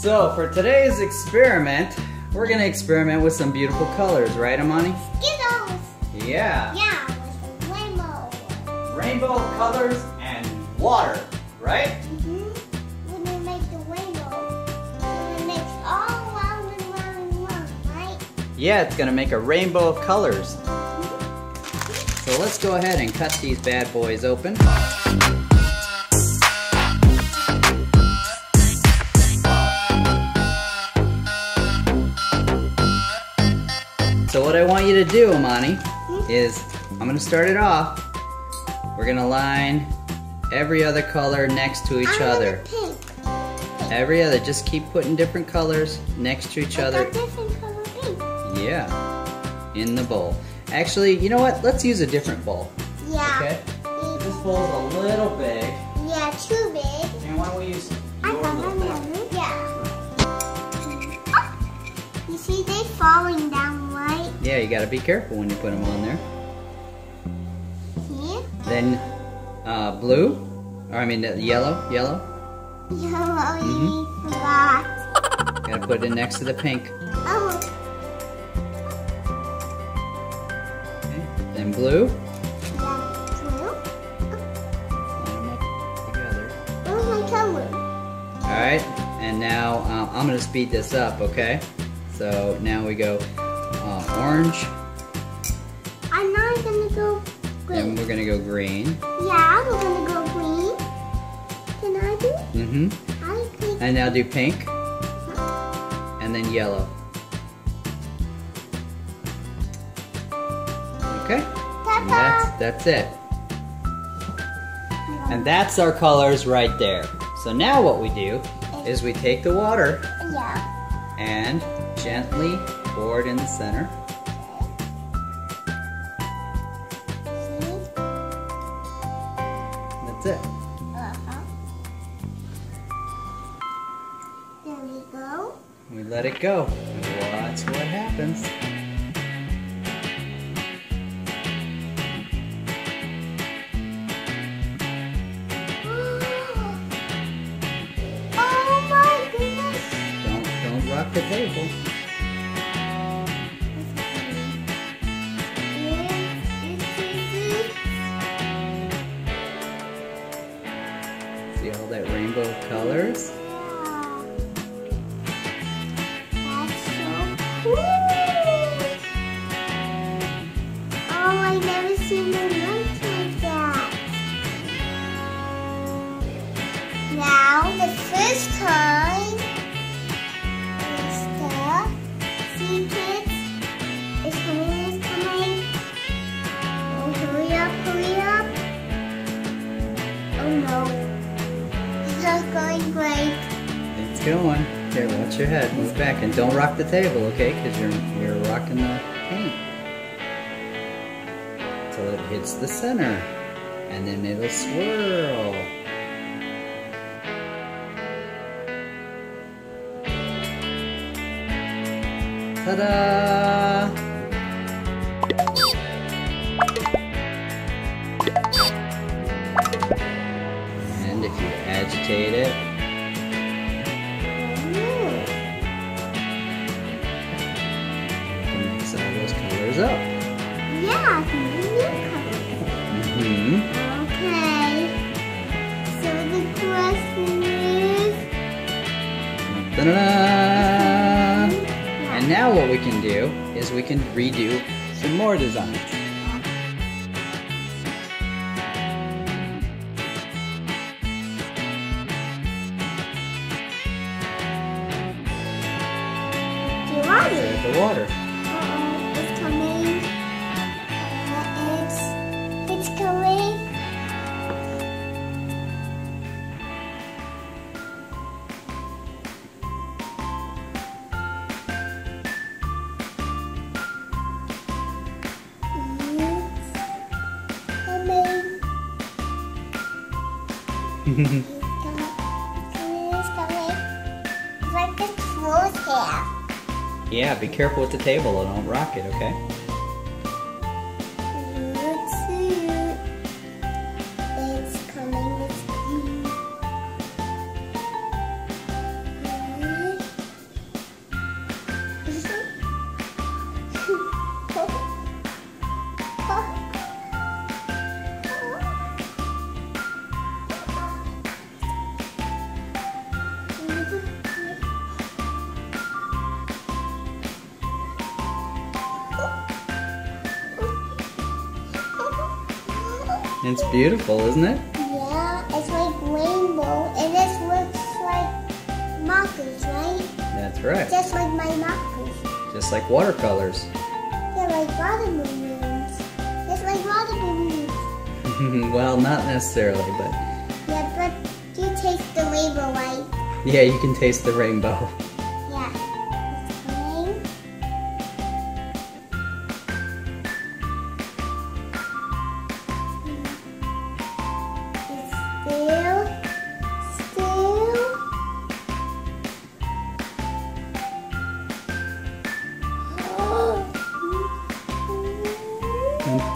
So for today's experiment, we're gonna experiment with some beautiful colors, right, Amani? Skittles. Yeah. Yeah, with rainbow. Rainbow colors and water, right? Mm-hmm. When make the rainbow, when it makes all round and round and round, right? Yeah, it's gonna make a rainbow of colors. So let's go ahead and cut these bad boys open. What I want you to do, Amani, is I'm gonna start it off. We're gonna line every other color next to each I other. a pink. Every other, just keep putting different colors next to each I other. got different color pink. Yeah, in the bowl. Actually, you know what? Let's use a different bowl. Yeah. Okay? This bowl's a little big, Yeah, too big. and why don't we use I your little another. Yeah. You see, they're falling down? Yeah, you gotta be careful when you put them on there. See? Then, uh, blue, or I mean uh, yellow, yellow. Yellow, Mhm. you forgot. Gotta put it next to the pink. Oh, Okay. Then blue. yeah, blue. Line them up together. Where's my color? All right, and now uh, I'm gonna speed this up. Okay. So now we go orange, I'm not gonna go and green. we're gonna go green. Yeah, we're gonna go green. Can I do? Mm-hmm. I. And now do pink, and then yellow. Okay. And that's that's it. And that's our colors right there. So now what we do is we take the water Yeah. and gently it in the center. That's it. There we go. We let it go. And watch what happens. oh my goodness. Don't don't rock the table. Going great. It's going. Here, watch your head. Move back and don't rock the table, okay? Because you're you're rocking the paint. Till it hits the center. And then it'll swirl. Ta-da! Agitate it, mix all those colors up. Yeah, I can do new colors. hmm Okay. So the question is. Ta-da! And now what we can do is we can redo some more designs. The water. Uh-oh, it's coming. Uh, it's, it's coming. It's coming. It's coming. It's like a close hair. Yeah, be careful with the table and don't rock it, okay? It's beautiful, isn't it? Yeah, it's like rainbow, and this looks like markers, right? That's right. Just like my markers. Just like watercolors. They're like water balloons. Just like water balloons. well, not necessarily, but Yeah, but you taste the rainbow, right? yeah, you can taste the rainbow.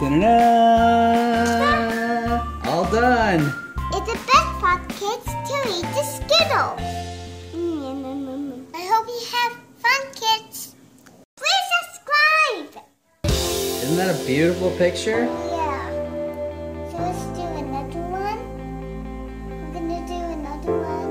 Da-da-da! All done. It's the best part, kids, to eat the Skittle. I hope you have fun, kids. Please subscribe. Isn't that a beautiful picture? Yeah. So let's do another one. We're gonna do another one.